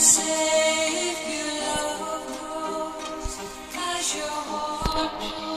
Savior, love grows as your heart